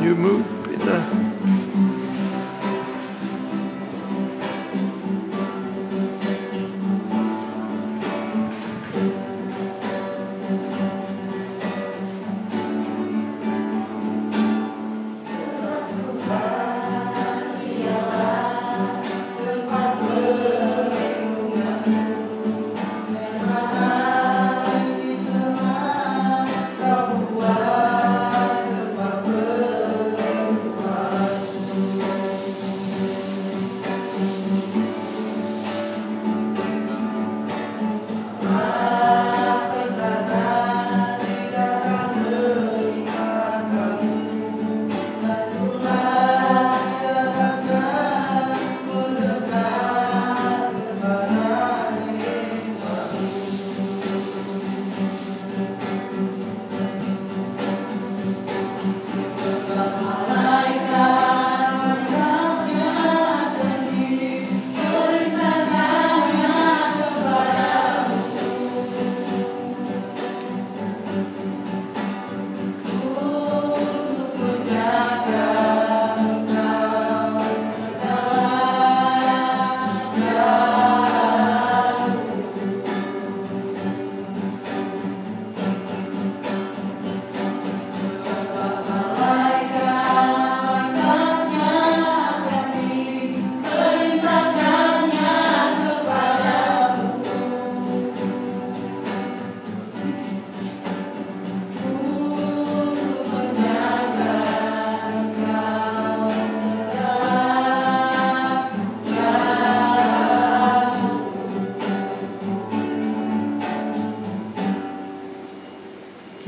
You move, Peter?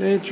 Okay,